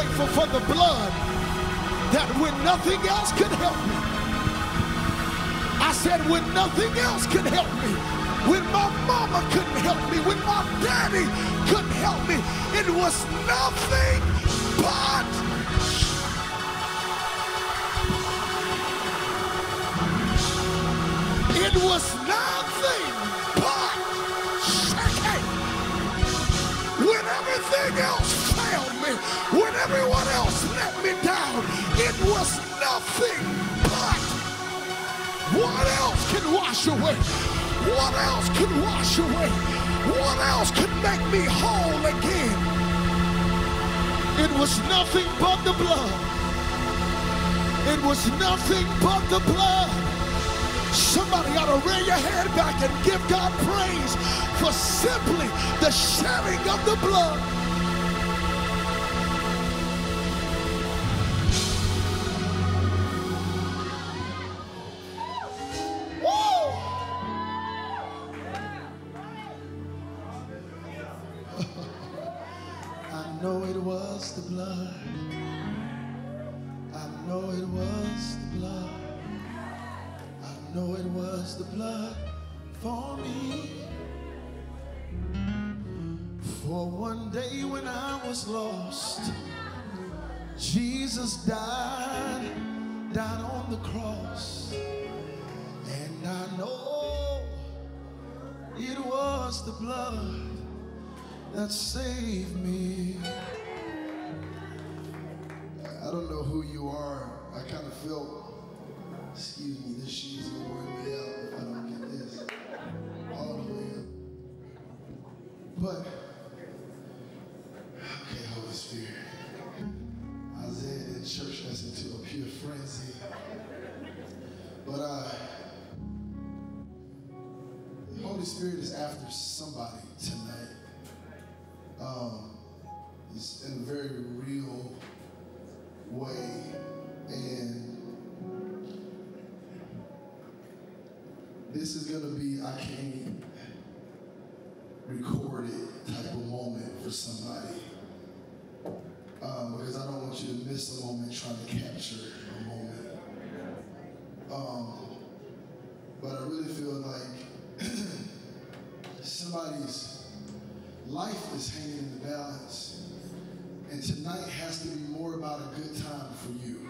grateful for the blood that when nothing else could help me, I said when nothing else could help me, when my mama couldn't help me, when my daddy couldn't help me, it was nothing but it was when everyone else let me down, it was nothing but what else can wash away? What else can wash away? What else can make me whole again? It was nothing but the blood. It was nothing but the blood. Somebody ought to rear your head back and give God praise for simply the shedding of the blood. The blood for me. For one day when I was lost, Jesus died, died on the cross. And I know it was the blood that saved me. I don't know who you are. I kind of feel, excuse me, this shoe's gonna wear out if I don't get this all the way. But, okay, Holy Spirit. Isaiah in church that's into a pure frenzy. But uh, the Holy Spirit is after somebody this is going to be, I can't record it type of moment for somebody. Um, because I don't want you to miss a moment trying to capture a moment. Um, but I really feel like somebody's life is hanging in the balance. And tonight has to be more about a good time for you.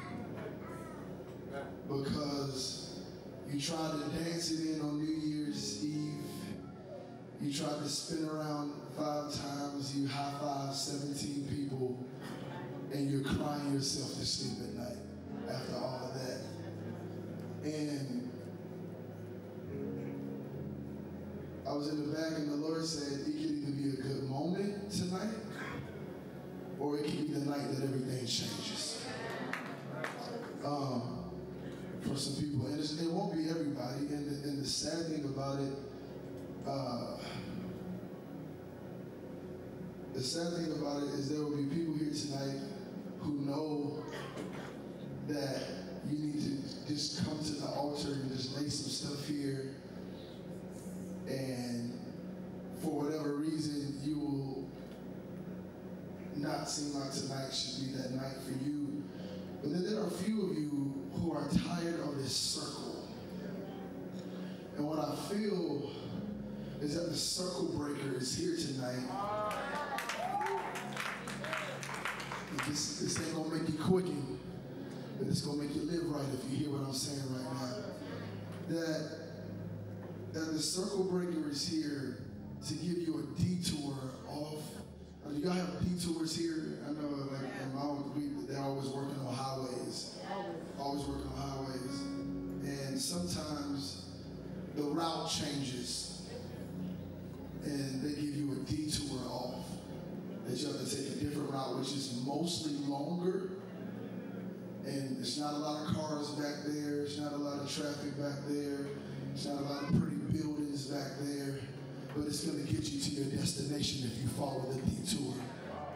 Because you tried to dance it in You tried to spin around five times. You high five 17 people. And you're crying yourself to sleep at night after all of that. And I was in the back and the Lord said, it could either be a good moment tonight or it could be the night that everything changes. Um, for some people, and it won't be everybody. And the, and the sad thing about it, uh, the sad thing about it is there will be people here tonight who know that you need to just come to the altar and just lay some stuff here and for whatever reason, you will not seem like tonight should be that night for you. But then there are a few of you who are tired of this circle. And what I feel is that the circle breaker is here tonight. This, this ain't gonna make you quicken, but it's gonna make you live right if you hear what I'm saying right now. That that the circle breaker is here to give you a detour off. Uh, do y'all have detours here? I know, like, in my own, they're always working on highways. Always working on highways. And sometimes the route changes and they give you a detour off. That you have to take a different route, which is mostly longer. And it's not a lot of cars back there. It's not a lot of traffic back there. It's not a lot of pretty buildings back there. But it's going to get you to your destination if you follow the detour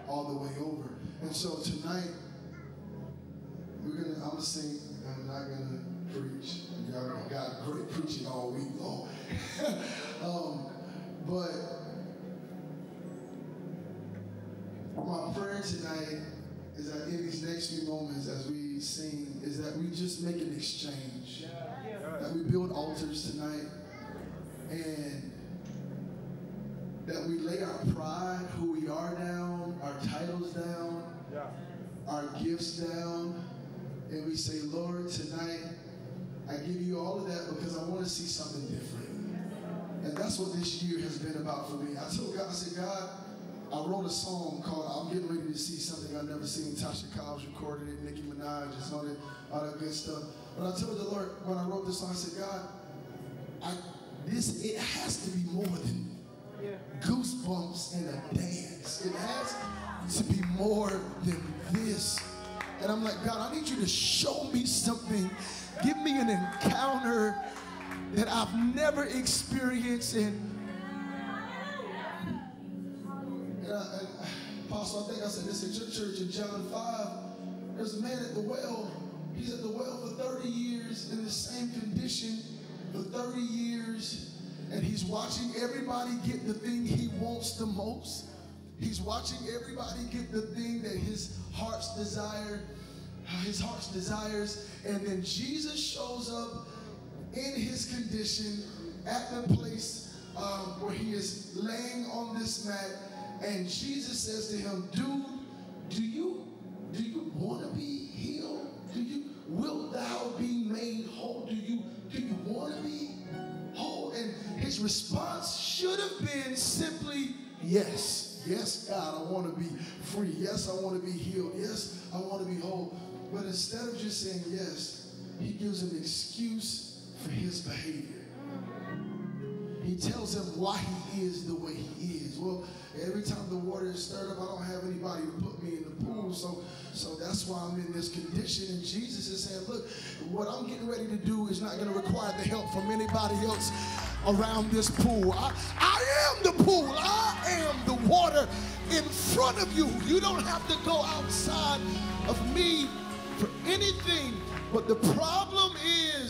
all the way over. And so tonight, we're gonna. I'm gonna sing. I'm not gonna preach. Y'all got great preaching all week long. um, but my prayer tonight is that in these next few moments as we sing, is that we just make an exchange. That we build altars tonight and that we lay our pride, who we are down, our titles down, our gifts down, and we say, Lord, tonight I give you all of that because I want to see something different. And that's what this year has been about for me. I told God, I said, God, I wrote a song called I'm Getting Ready to See Something I've Never Seen. Tasha Cobbs recorded it, Nicki Minaj, just all that, all that good stuff. But I told the Lord when I wrote this song, I said, God, I, this it has to be more than goosebumps and a dance. It has to be more than this. And I'm like, God, I need you to show me something. Give me an encounter I've never experienced. And Apostle, I think I said this at your church in John 5. There's a man at the well. He's at the well for 30 years in the same condition for 30 years. And he's watching everybody get the thing he wants the most. He's watching everybody get the thing that his heart's desire, his heart's desires. And then Jesus shows up in his condition at the place um, where he is laying on this mat and Jesus says to him, dude, do you, do you want to be healed? Do you, will thou be made whole? Do you, do you want to be whole? And his response should have been simply, yes. Yes, God, I want to be free. Yes, I want to be healed. Yes, I want to be whole. But instead of just saying yes, he gives an excuse for his behavior. He tells him why he is the way he is. Well, every time the water is stirred up, I don't have anybody to put me in the pool. So, so that's why I'm in this condition. And Jesus is saying, look, what I'm getting ready to do is not going to require the help from anybody else around this pool. I, I am the pool. I am the water in front of you. You don't have to go outside of me for anything. But the problem is,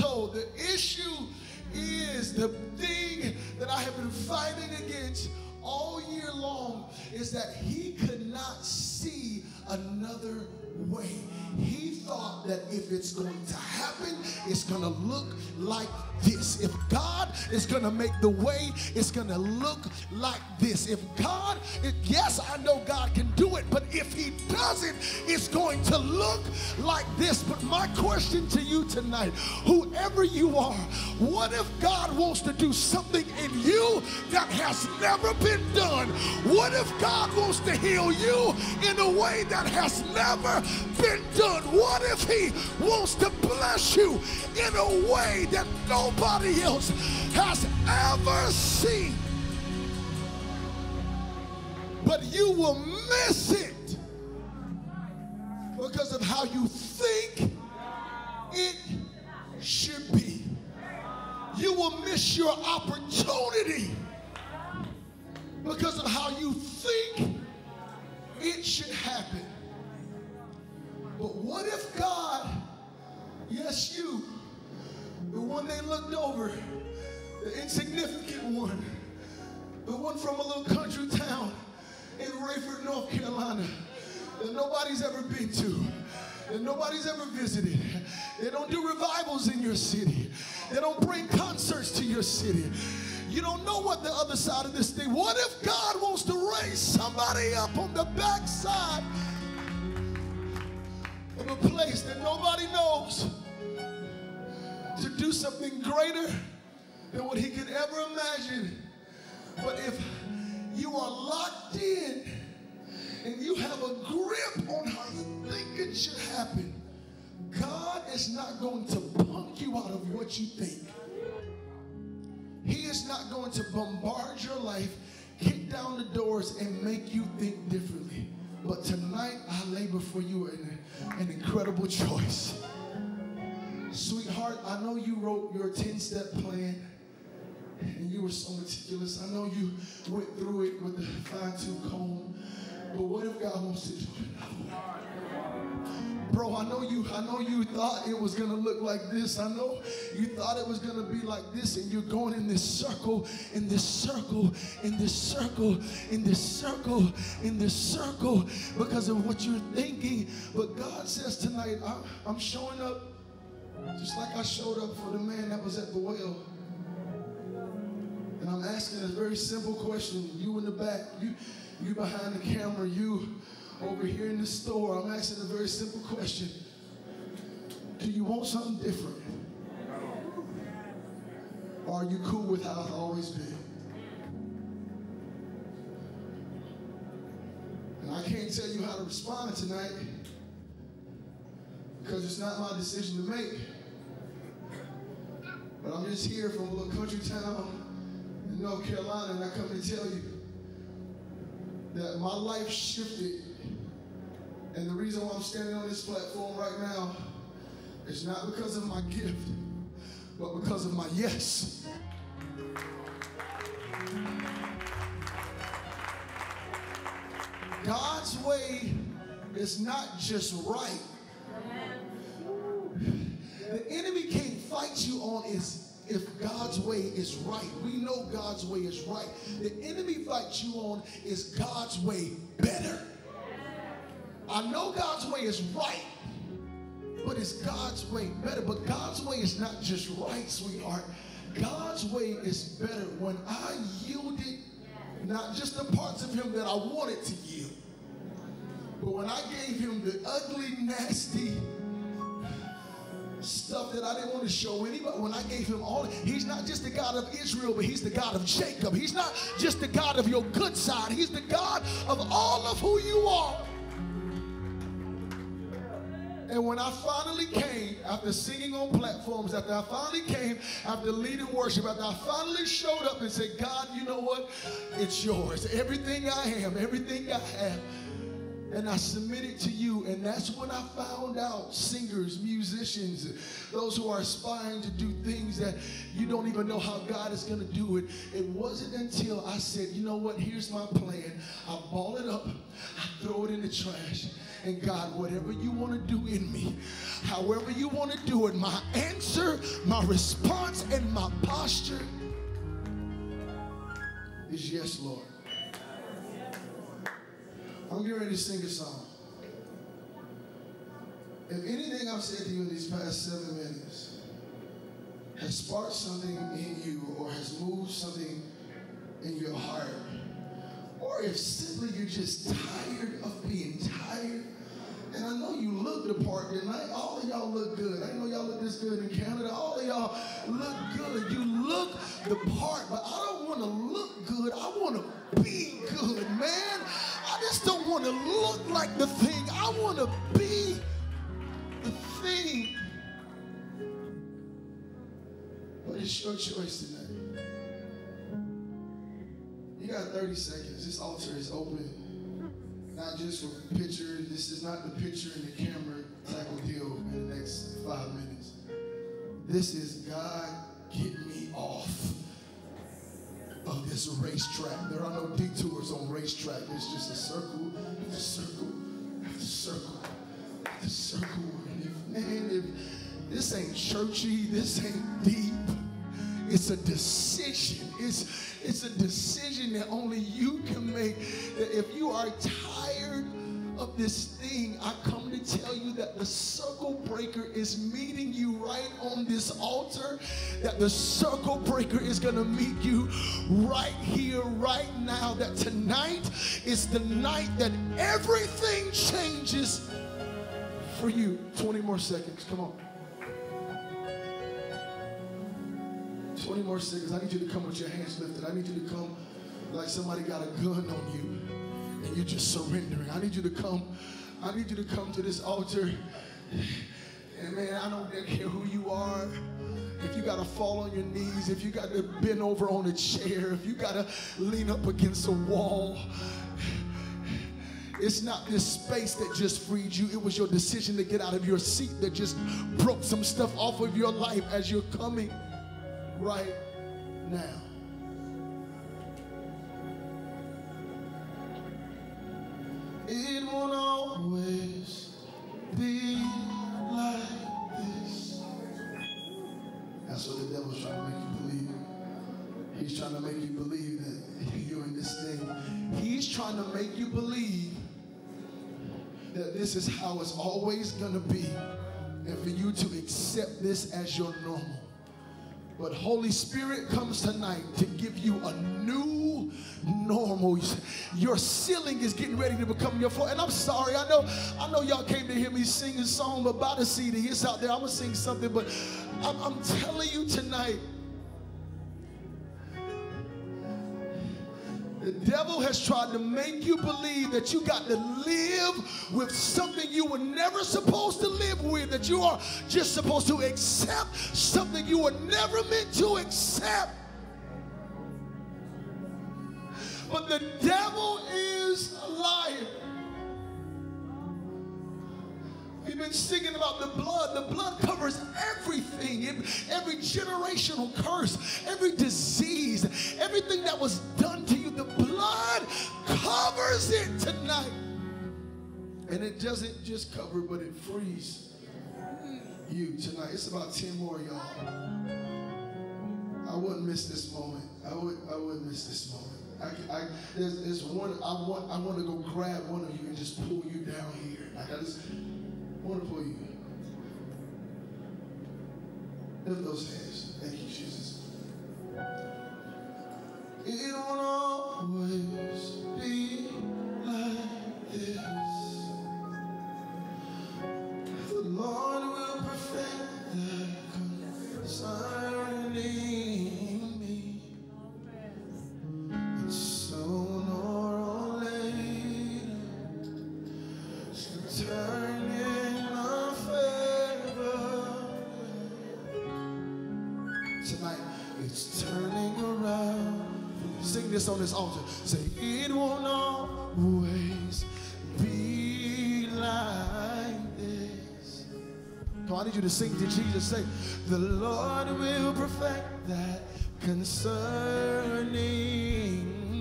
Toronto, the issue is the thing that I have been fighting against all year long is that he could not see another way. He thought that if it's going to happen, it's going to look like this. If God is going to make the way, it's going to look like this. If God, yes, I know God can do it, but if He doesn't, it's going to look like this. But my question to you tonight, whoever you are, what if God wants to do something in you that has never been done? What if God wants to heal you in a way that has never been done? What if He wants to bless you in a way that nobody else has ever seen? But you will miss it because of how you think it should be. You will miss your opportunity because of how you think it should happen. But what if God, yes, you, the one they looked over, the insignificant one, the one from a little country town in Raeford, North Carolina, that nobody's ever been to, nobody's ever visited. They don't do revivals in your city. They don't bring concerts to your city. You don't know what the other side of this thing. What if God wants to raise somebody up on the backside of a place that nobody knows to do something greater than what he could ever imagine? But if you are locked in and you have a grip on how you think it should happen, God is not going to punk you out of what you think. He is not going to bombard your life, kick down the doors, and make you think differently. But tonight, I lay before you an, an incredible choice. Sweetheart, I know you wrote your 10 step plan and you were so meticulous. I know you went through it with the fine tooth comb. But what if God wants to do it? Bro, I know you, I know you thought it was gonna look like this. I know you thought it was gonna be like this, and you're going in this circle, in this circle, in this circle, in this circle, in this circle, because of what you're thinking. But God says tonight, I'm, I'm showing up just like I showed up for the man that was at the well. And I'm asking a very simple question. You in the back, you, you behind the camera, you over here in the store, I'm asking a very simple question. Do you want something different? Or are you cool with how it's always been? And I can't tell you how to respond tonight because it's not my decision to make. But I'm just here from a little country town in North Carolina, and I come to tell you that my life shifted. And the reason why I'm standing on this platform right now is not because of my gift, but because of my yes. God's way is not just right. The enemy can't fight you on is if God's way is right. We know God's way is right. The enemy fights you on is God's way better. I know God's way is right, but it's God's way better. But God's way is not just right, sweetheart. God's way is better when I yielded not just the parts of him that I wanted to yield, but when I gave him the ugly, nasty, stuff that I didn't want to show anybody. When I gave him all, he's not just the God of Israel, but he's the God of Jacob. He's not just the God of your good side, he's the God of all of who you are. And when I finally came, after singing on platforms, after I finally came, after leading worship, after I finally showed up and said, God, you know what? It's yours. Everything I am, everything I have and I submit it to you. And that's when I found out singers, musicians, those who are aspiring to do things that you don't even know how God is going to do it. It wasn't until I said, you know what, here's my plan. I ball it up, I throw it in the trash. And God, whatever you want to do in me, however you want to do it, my answer, my response, and my posture is yes, Lord. I'm getting ready to sing a song. If anything I've said to you in these past seven minutes has sparked something in you or has moved something in your heart, or if simply you're just tired of being tired, and I know you look the part tonight. All of y'all look good. I know y'all look this good in Canada. All of y'all look good. You look the part, but I don't want to look good. I want to be good, man. Want to look like the thing. I want to be the thing. But it's your choice tonight. You got 30 seconds. This altar is open. Not just for pictures. This is not the picture and the camera type of deal in the next five minutes. This is God, get me off of this racetrack. There are no detours on racetrack. It's just a circle, a circle, after circle, after circle. And if, man, if this ain't churchy, this ain't deep. It's a decision. It's, it's a decision that only you can make. That if you are tired of this thing, I come to tell you that the circle breaker is meeting you right on this altar. That the circle breaker is going to meet you right here, right now. That tonight is the night that everything changes for you. 20 more seconds. Come on. 20 more seconds. I need you to come with your hands lifted. I need you to come like somebody got a gun on you and you're just surrendering. I need you to come. I need you to come to this altar. And man, I don't care who you are. If you got to fall on your knees, if you got to bend over on a chair, if you got to lean up against a wall, it's not this space that just freed you. It was your decision to get out of your seat that just broke some stuff off of your life as you're coming right now. Going to be and for you to accept this as your normal. But Holy Spirit comes tonight to give you a new normal. Your ceiling is getting ready to become your floor. And I'm sorry, I know, I know y'all came to hear me sing a song about a CD. It's out there. I'm gonna sing something, but I'm, I'm telling you tonight. The devil has tried to make you believe that you got to live with something you were never supposed to live with, that you are just supposed to accept something you were never meant to accept. But the devil is a liar. We've been singing about the blood. The blood covers everything, every generational curse, every disease, everything that was done to you. The blood covers it tonight. And it doesn't just cover, but it frees you tonight. It's about 10 more, y'all. I wouldn't miss this moment. I, would, I wouldn't miss this moment. I, I, there's, there's one, I want, I want to go grab one of you and just pull you down here. Like I just, Wonderful you. Lift those hands. Thank you, Jesus. It won't always be like this. Sing to Jesus. Say, the Lord will perfect that concerning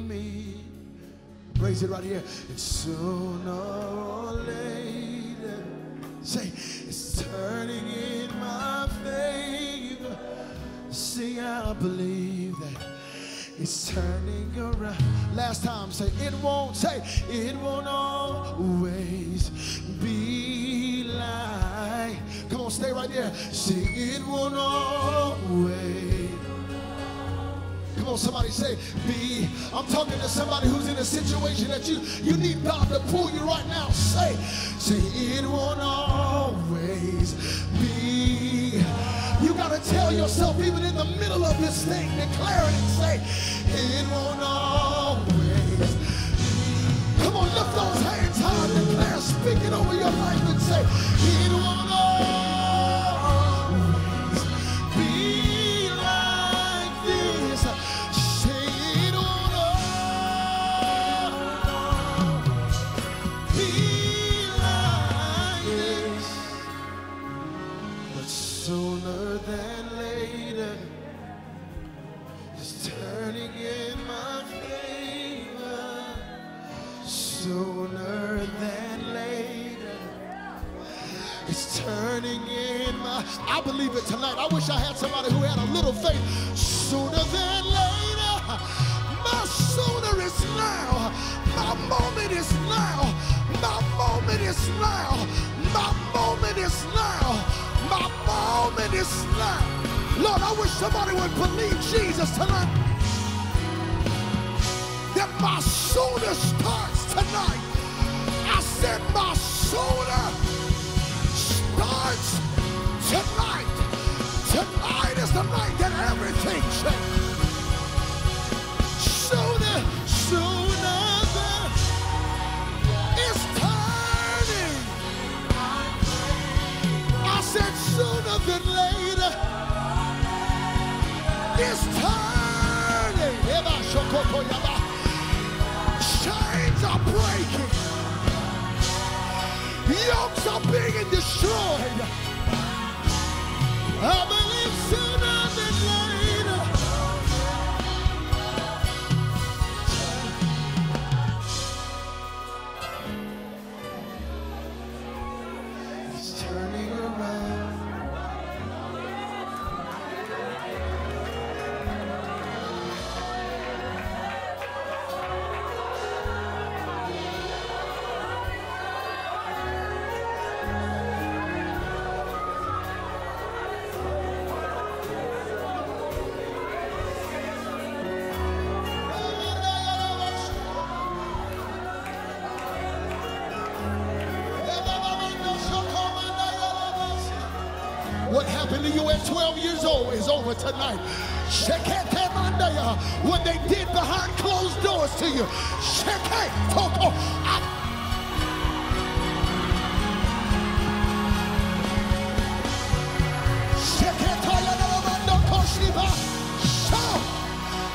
me. Raise it right here. And sooner or later, say, it's turning in my favor. See, I believe that it's turning around. Last time, say it won't. Say it won't always somebody say be. I'm talking to somebody who's in a situation that you you need God to pull you right now. Say, say it won't always be. You got to tell yourself, even in the middle of this thing, declare it and say, it won't always. be. Come on, lift those hands high, declare, speak it over your life and say, I believe it tonight. I wish I had somebody who had a little faith. Sooner than later, my sooner is now. My moment is now. My moment is now. My moment is now. My moment is now. Lord, I wish somebody would believe Jesus tonight. That my sooner starts tonight. I said my sooner starts Tonight, tonight is the night that everything changes. Than later. It's turning. Chains are breaking. Yokes are being destroyed. I believe sooner Ah.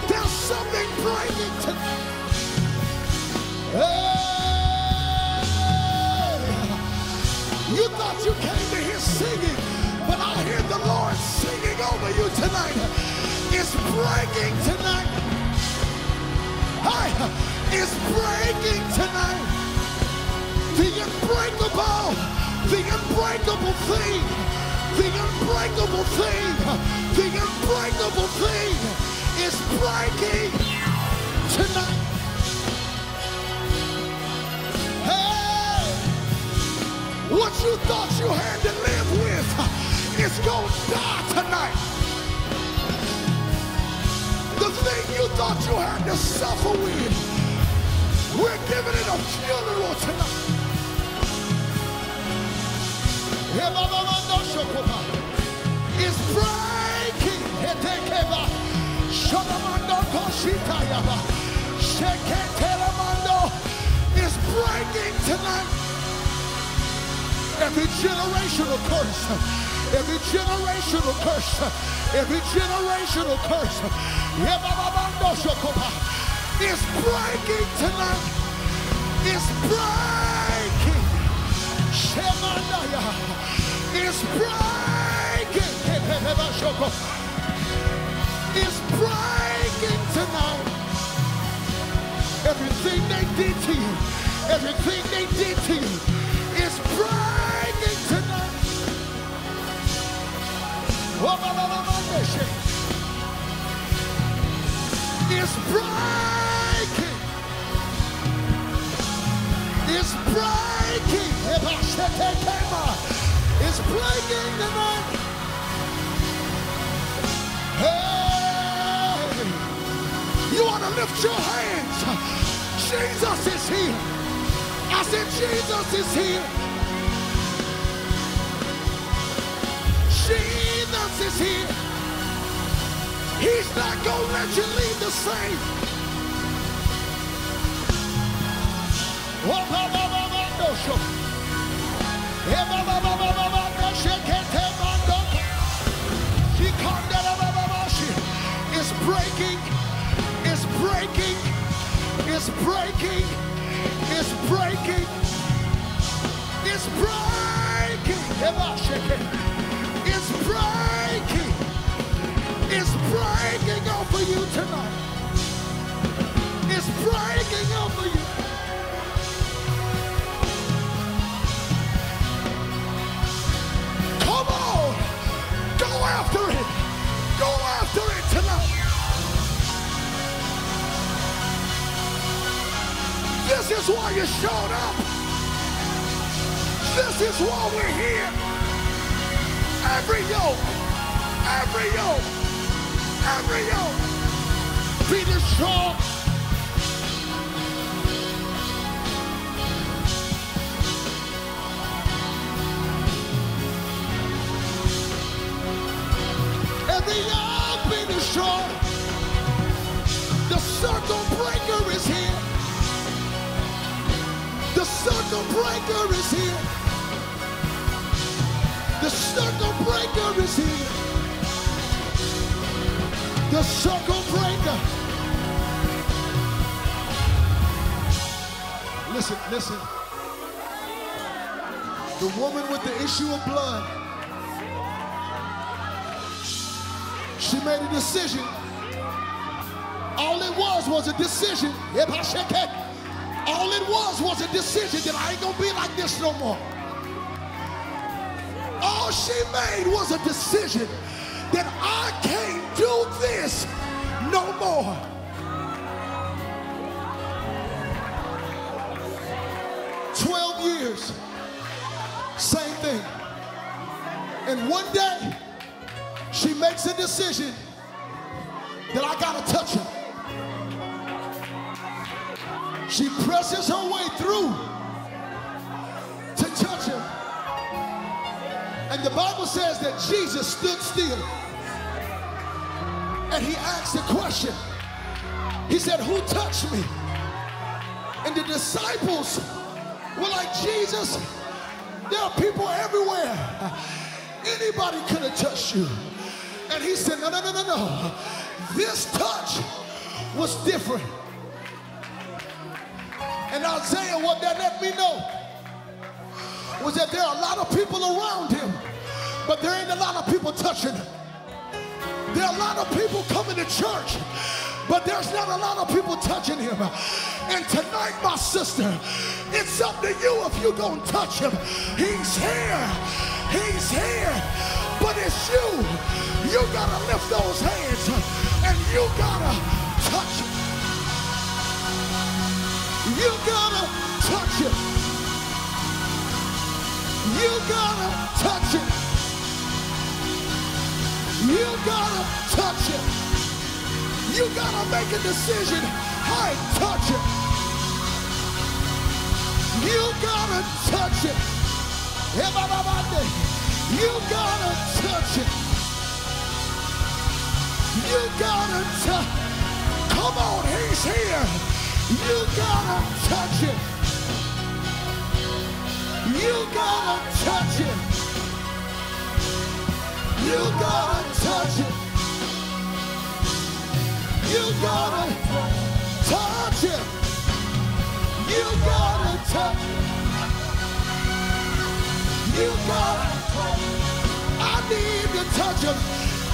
There's something breaking. Hey! You thought you came to hear singing, but I hear the Lord singing over you tonight. It's breaking tonight. Hi, it's breaking tonight. The unbreakable, the unbreakable thing, the unbreakable thing, the unbreakable thing is breaking tonight. Hey! What you thought you had to live with is going to die tonight. The thing you thought you had to suffer with, we're giving it a funeral tonight. It's breaking. It's breaking tonight. Every generational curse, every generational curse, every generational curse, is breaking tonight. It's breaking. Shemandaya. It's breaking. It's breaking tonight. Everything they did to you, everything they did to you, is breaking tonight. It's breaking. It's breaking. It's breaking tonight. You want to lift your hands. Jesus is here. I said, Jesus is here. Jesus is here. He's not going to let you leave the same. Oh. Eh, eh, It's breaking. It's breaking. It's breaking. It's breaking. It's breaking. It's breaking. It's breaking over you tonight. It's breaking over you. Come on. Go after it. Go after it tonight. This is why you showed up. This is why we're here. Every yoke, every yoke, every yoke. Be destroyed. Every yoke be destroyed. The circle breaker is here. The circle breaker is here. The circle breaker is here. The circle breaker. Listen, listen. The woman with the issue of blood, she made a decision. All it was was a decision. All it was was a decision that I ain't gonna be like this no more. All she made was a decision that I can't do this no more. Twelve years, same thing. And one day, she makes a decision that I gotta touch him. She presses her way through to touch him. And the Bible says that Jesus stood still. And he asked a question. He said, Who touched me? And the disciples were like, Jesus, there are people everywhere. Anybody could have touched you. And he said, No, no, no, no, no. This touch was different. And Isaiah, what that let me know was that there are a lot of people around him, but there ain't a lot of people touching him. There are a lot of people coming to church, but there's not a lot of people touching him. And tonight, my sister, it's up to you if you're going to touch him. He's here. He's here. But it's you. You got to lift those hands and you got to touch him. You got to touch him. You got to touch him. You got to touch him. You got to make a decision. I touch him. You got to touch. Everybody, You got to touch him. You got to touch Come on, he's here. You got to touch him. You got to touch him. You gotta gotta touch it. You gotta touch it. You gotta. I need to touch him.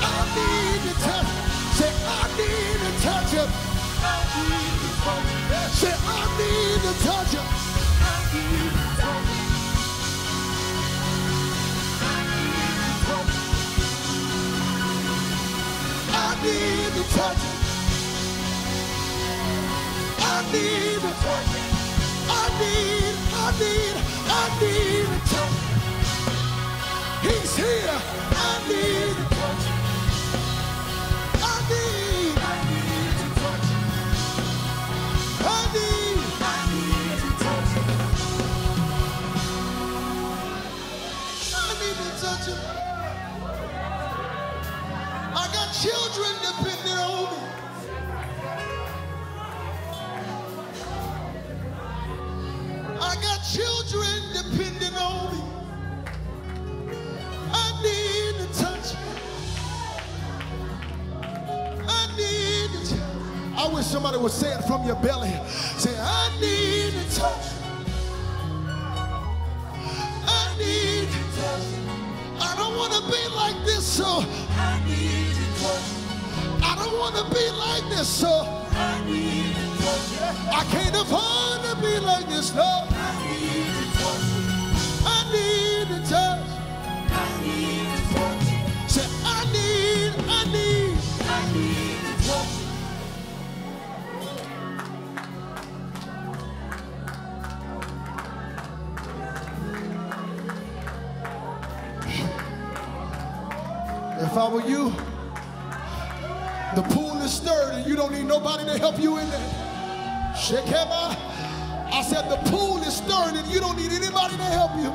I need to touch. him. Say I need to touch him. Say I need to touch him. I need to touch him. I need to touch. I need, I need, I need to touch. He's here. I need to touch. I need, I need to touch. I need, I need to touch. I need to touch him. I got children depending children depending on me. I need to touch. I need to touch. I wish somebody would say it from your belly. Say, I need to touch. I need to touch. I don't want to be like this, so I need to touch. I don't want to be like this, so I need to touch. I can't afford to be like this, no. I need touch. Say, I need, I need, I need touch. If I were you, the pool is stirred and you don't need nobody to help you in there. Shekema. I said the pool is stirred and you don't need anybody to help you.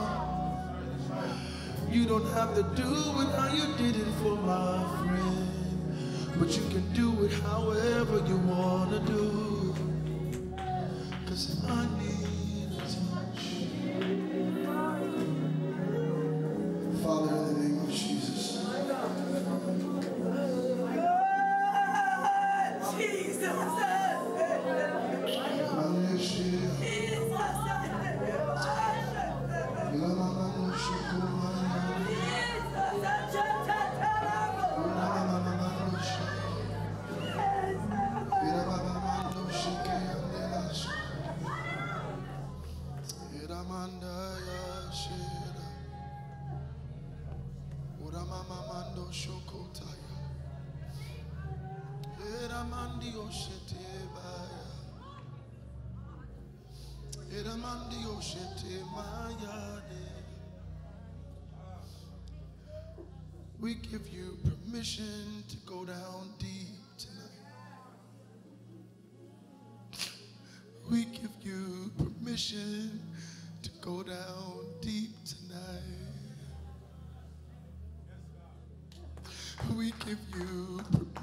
don't have to do it how you did it for my friend. But you can do it however you wanna do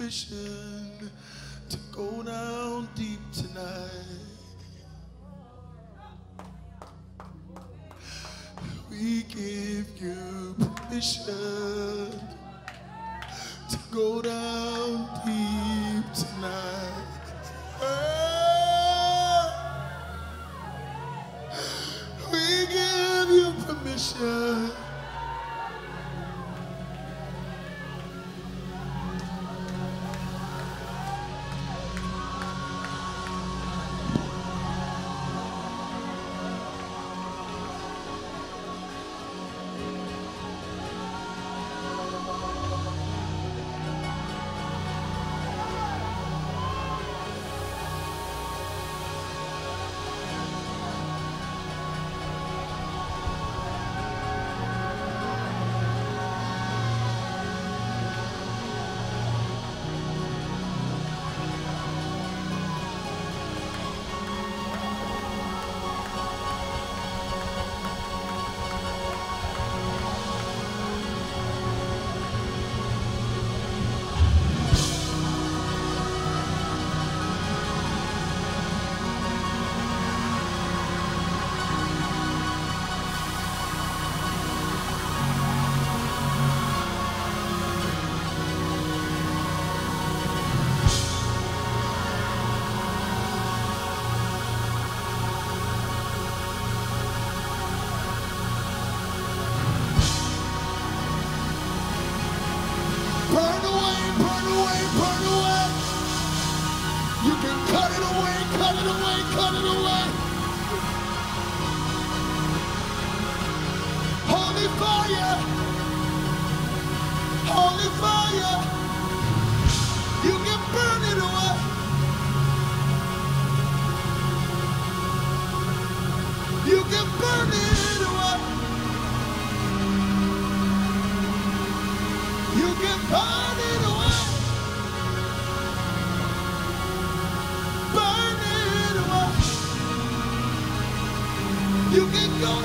precious.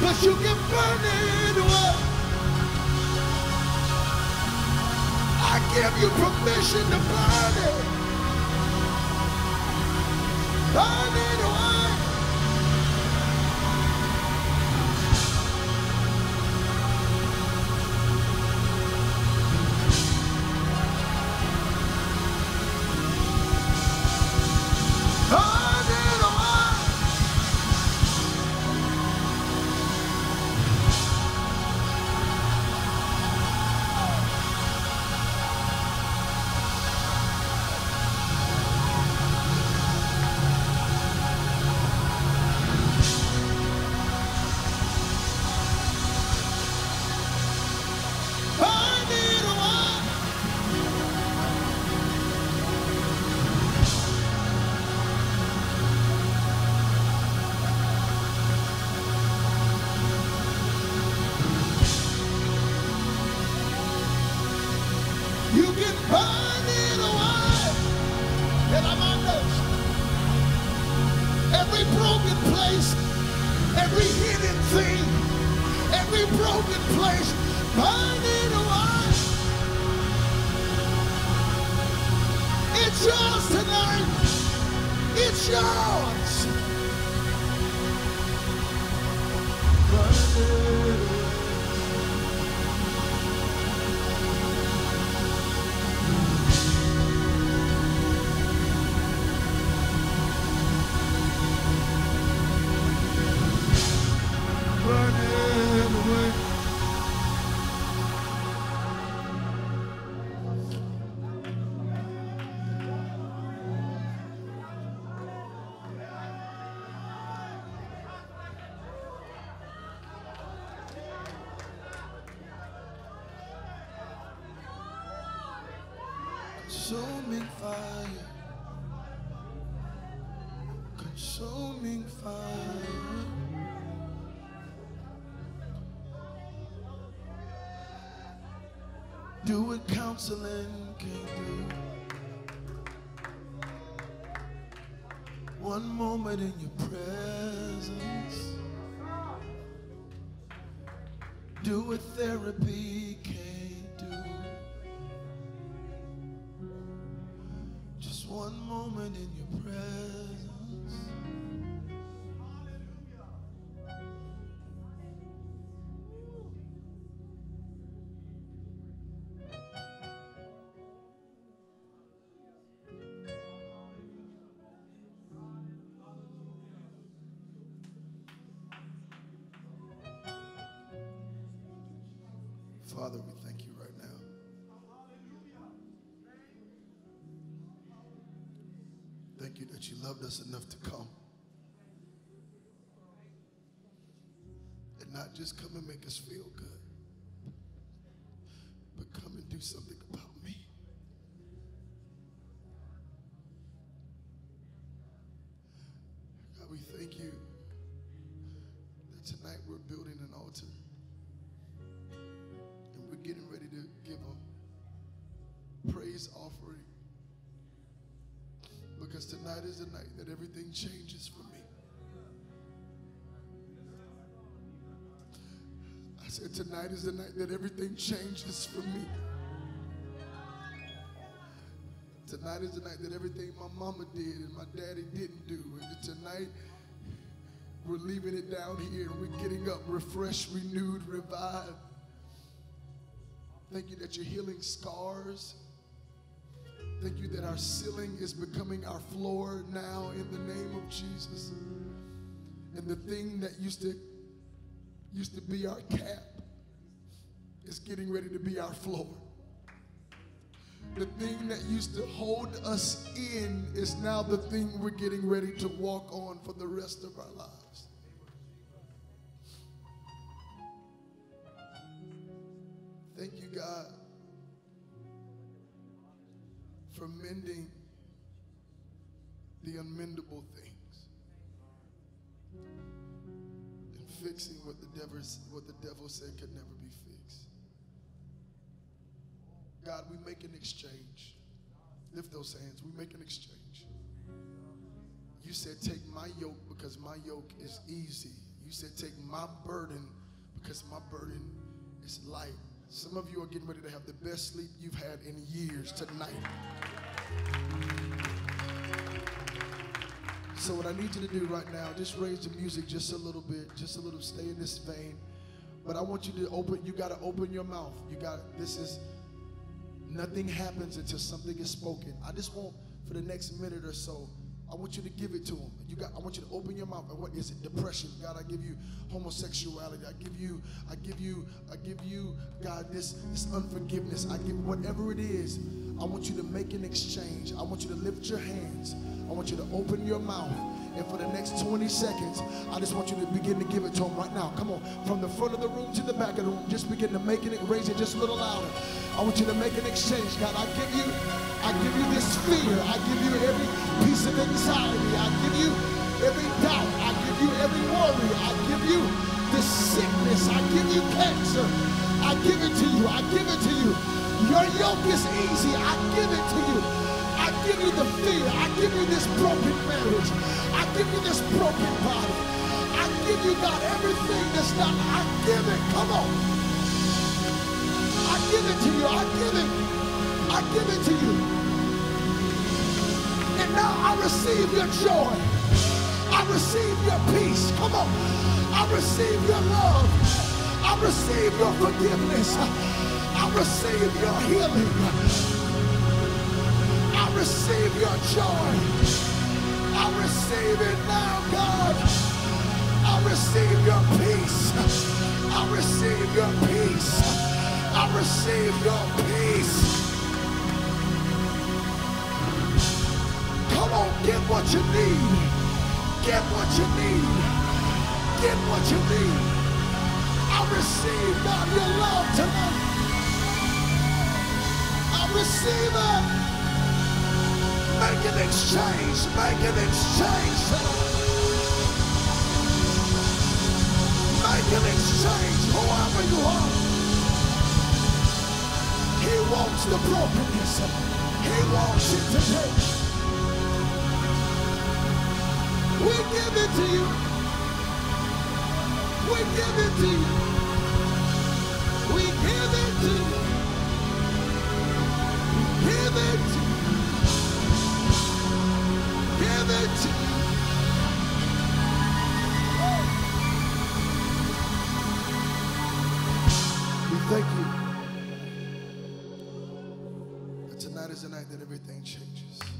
But you can burn it away. I give you permission to burn it. Burn it away. Yours tonight. It's yours. Counseling can do. One moment in your presence. Do a therapy Father, we thank you right now. Thank you that you loved us enough to come. And not just come and make us feel good, but come and do something about me. God, we thank you that tonight we're building an altar getting ready to give a praise offering because tonight is the night that everything changes for me. I said, tonight is the night that everything changes for me. Tonight is the night that everything my mama did and my daddy didn't do. And tonight we're leaving it down here and we're getting up refreshed, renewed, revived. Thank you that you're healing scars. Thank you that our ceiling is becoming our floor now in the name of Jesus. And the thing that used to used to be our cap is getting ready to be our floor. The thing that used to hold us in is now the thing we're getting ready to walk on for the rest of our lives. For mending the unmendable things and fixing what the devil, what the devil said could never be fixed. God, we make an exchange. Lift those hands. We make an exchange. You said, Take my yoke because my yoke is easy. You said, Take my burden because my burden is light. Some of you are getting ready to have the best sleep you've had in years tonight. So what I need you to do right now, just raise the music just a little bit, just a little, stay in this vein. But I want you to open, you got to open your mouth. You got, this is, nothing happens until something is spoken. I just want, for the next minute or so, I want you to give it to him. You got. I want you to open your mouth. And what is it? Depression. God, I give you homosexuality. I give you. I give you. I give you. God, this this unforgiveness. I give whatever it is. I want you to make an exchange. I want you to lift your hands. I want you to open your mouth. And for the next 20 seconds, I just want you to begin to give it to him right now. Come on. From the front of the room to the back of the room, just begin to make it, raise it just a little louder. I want you to make an exchange. God, I give you, I give you this fear. I give you every piece of anxiety. I give you every doubt. I give you every worry. I give you this sickness. I give you cancer. I give it to you. I give it to you. Your yoke is easy. I give it to you. I give you the fear. I give you this broken marriage. I give you this broken body. I give you, God, everything that's not. I give it. Come on. I give it to you. I give it. I give it to you. And now I receive your joy. I receive your peace. Come on. I receive your love. I receive your forgiveness. I receive your healing I receive your joy. I receive it now, God. I receive your peace. I receive your peace. I receive your peace. Come on, get what you need. Get what you need. Get what you need. I receive, God, your love tonight. I receive it. Make an exchange. Make an exchange. Make an exchange, whoever you are. He wants the brokenness. He wants it today. We give it to you. We give it to you. We give it to you. We give it to you. We thank you that everything changes.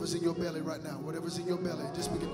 whatever's in your belly right now, whatever's in your belly, just begin.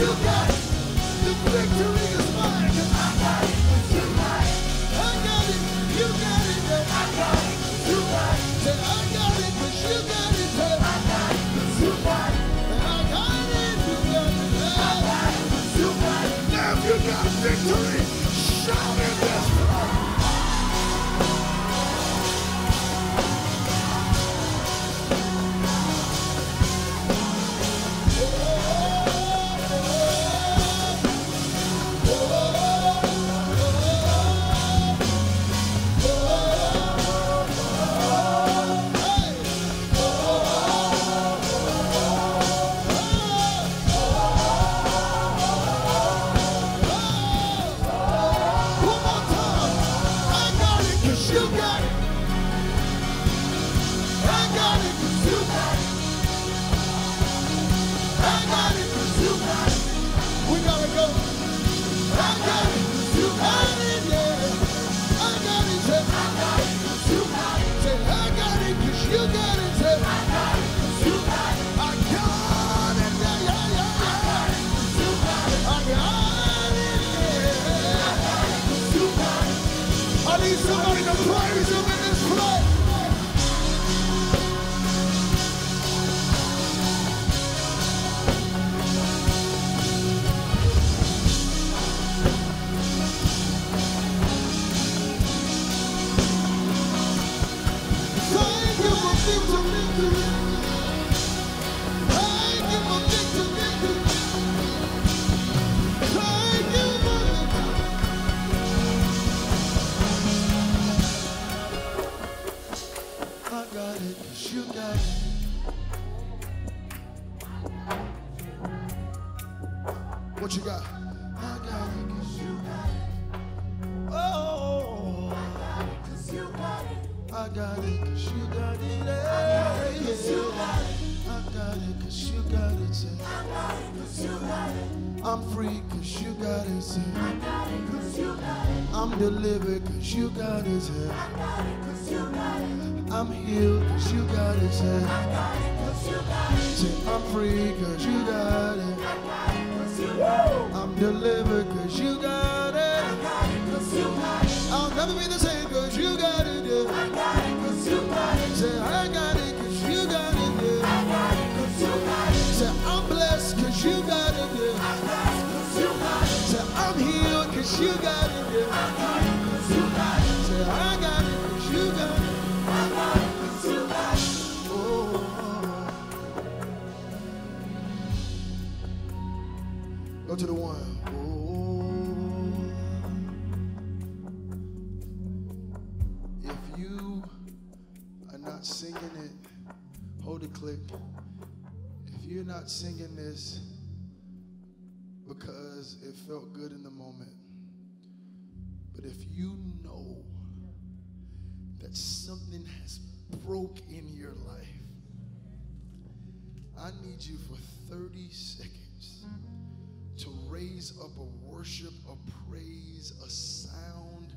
to What you got? I got it, 'cause you got it. Oh, I got it, 'cause you got it. I got it 'cause you eh, yeah. I got it, 'cause you got it. I'm free, 'cause you got it. say. I'm delivered, 'cause you got it. say. I'm healed, 'cause you got it. say. Say, I'm free, 'cause you got it. I'm delivered, 'cause you got it. I'll never be the same, 'cause you got it. I got it cause you got it. Say, I got it, 'cause you got it. I got it cause you got it. Say, I'm blessed, 'cause you got it. I got it cause you got it. Say, I'm healed, 'cause you got it. Say, I got it, 'cause to the one. Oh. If you are not singing it, hold it click. If you're not singing this because it felt good in the moment, but if you know that something has broke in your life, I need you for 30 seconds to raise up a worship, a praise, a sound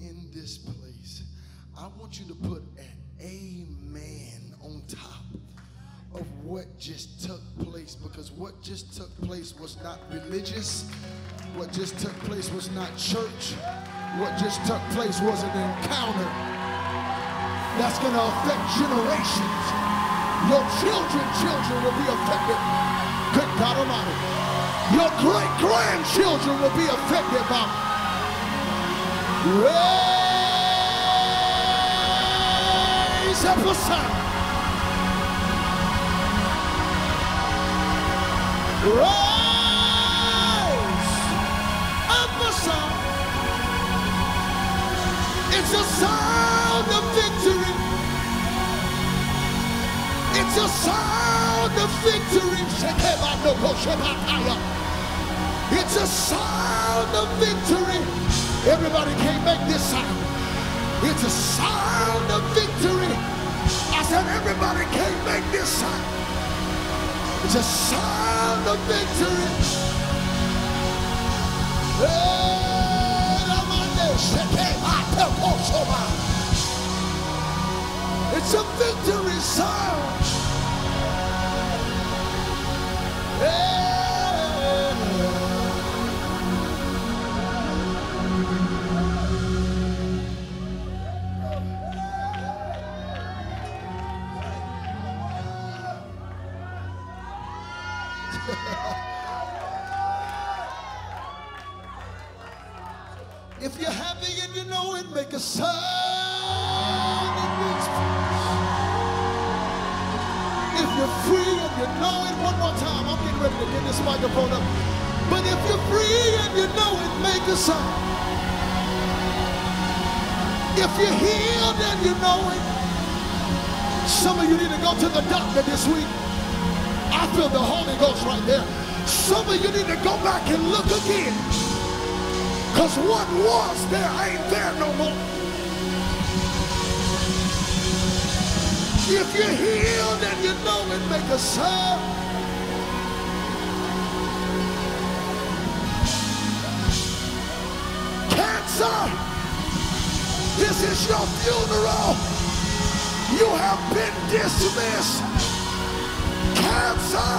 in this place. I want you to put an amen on top of what just took place because what just took place was not religious. What just took place was not church. What just took place was an encounter that's going to affect generations. Your children, children will be affected. Good God Almighty. Your great grandchildren will be affected by. Raise up a sound. Rise up a sound. It's a sound It's a sound of victory. It's a sound of victory. Everybody can't make this sound. It's a sound of victory. I said everybody can't make this sound. It's a sound of victory. It's a victory sound. Hey. If you're healed and you know it, some of you need to go to the doctor this week. I feel the Holy Ghost right there. Some of you need to go back and look again. Because what was there ain't there no more. If you're healed and you know it, make a sound. Cancer, this is your funeral. You have been dismissed. Cancer,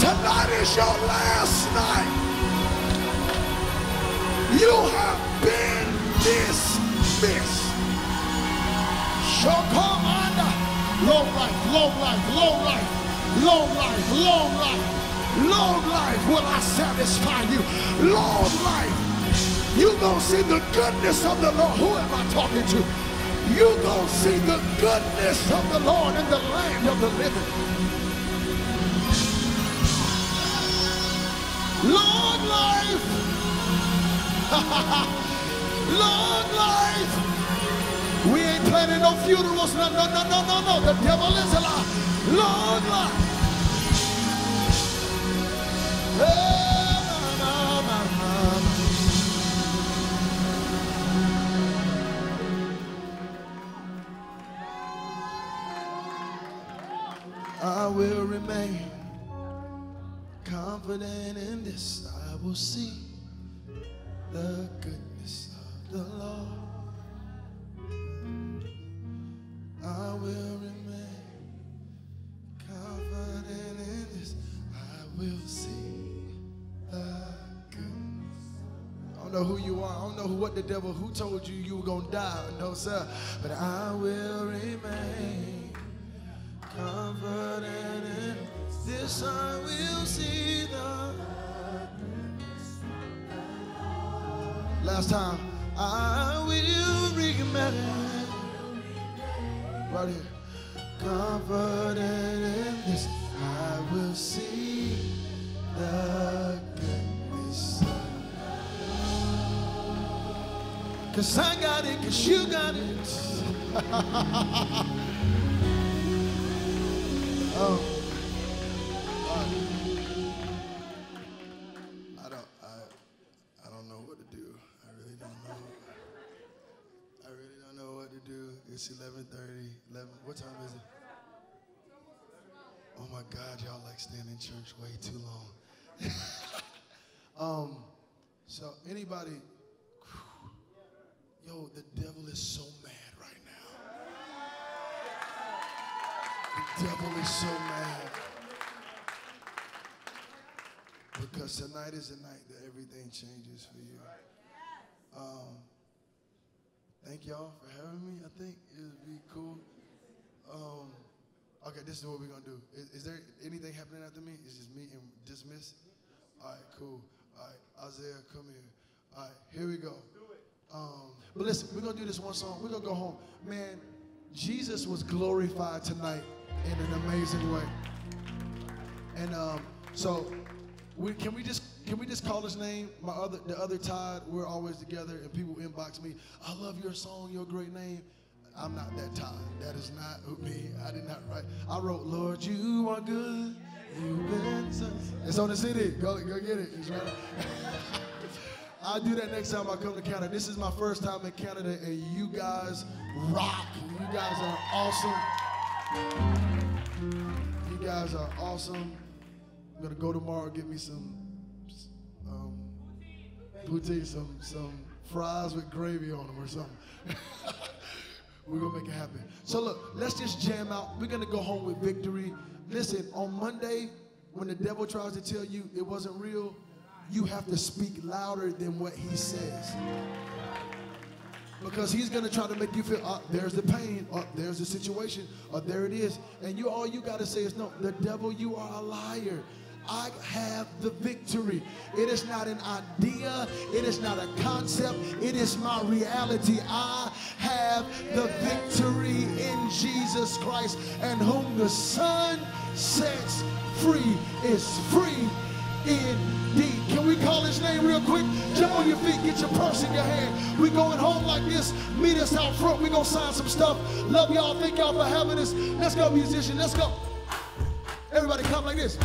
tonight is your last night. You have been dismissed. Shokomanda. Long life, long life, long life, long life, long life, long life will I satisfy you. Long life. You gonna see the goodness of the Lord. Who am I talking to? You gonna see the goodness of the Lord in the land of the living. Long life. Long life. We ain't planning no funerals. No, no, no, no, no, no. The devil is alive. Long life. Eh, I will remain confident in this. I will see the goodness of the Lord. I will remain confident in this. I will see the goodness. I don't know who you are. I don't know what the devil, who told you you were going to die. No, sir. But I will remain confident in this. I will see the Last time, I will remain. Right here. Confident in this, I will see the goodness. Cause I got it, cause you got it. oh. I don't, I, I don't know what to do. I really don't know. I really don't know what to do. It's 11:30. 11. What time is it? Oh my God, y'all like staying in church way too long. um, so anybody, yo, the devil is so mad right now. The devil is so mad. Because tonight is the night that everything changes for you. Um, thank y'all for having me. I think it would be cool. Um, okay, this is what we're gonna do. Is, is there anything happening after me? Is just me and dismiss? All right, cool. All right, Isaiah, come here. All right, here we go. Um, but listen, we're gonna do this one song. We're gonna go home. Man, Jesus was glorified tonight in an amazing way. And um, so, we, can we just can we just call his name? My other the other Todd. We're always together, and people inbox me. I love your song, your great name. I'm not that Todd. That is not me. I did not write. I wrote, Lord, you are good. You've been so. It's on the CD. Go go get it. It's right. I'll do that next time I come to Canada. This is my first time in Canada, and you guys rock. You guys are awesome. You guys are awesome. I'm gonna go tomorrow get me some um, poutine, some some fries with gravy on them or something. We're gonna make it happen. So look, let's just jam out. We're gonna go home with victory. Listen, on Monday, when the devil tries to tell you it wasn't real, you have to speak louder than what he says. Because he's gonna try to make you feel, oh, there's the pain, uh, there's the situation, or there it is. And you all you gotta say is no, the devil, you are a liar. I have the victory. It is not an idea, it is not a concept, it is my reality. I have the victory in Jesus Christ, and whom the Son sets free is free indeed. Call his name real quick? Jump on your feet, get your purse in your hand. We going home like this. Meet us out front. We gonna sign some stuff. Love y'all. Thank y'all for having us. Let's go, musician. Let's go. Everybody come like this.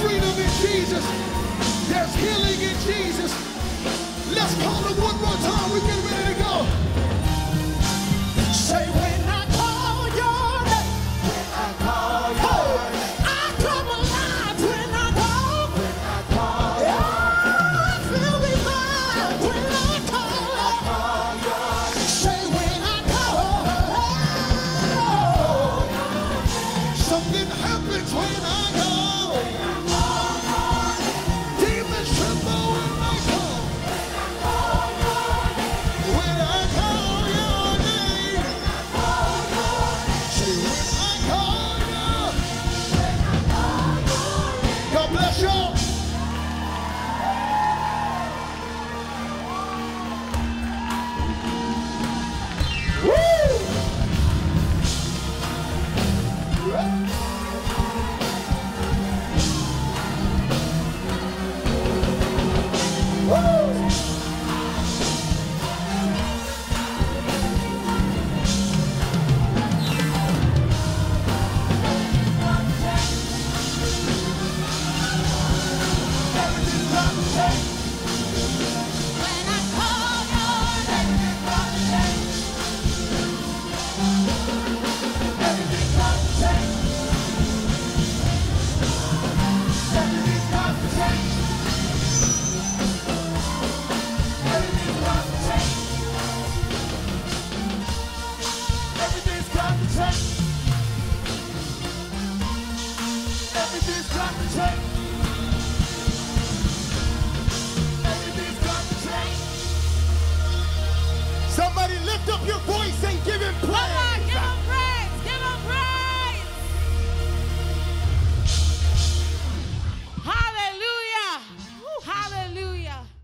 freedom in Jesus. There's healing in Jesus. Let's call him one more time. We're getting ready to go.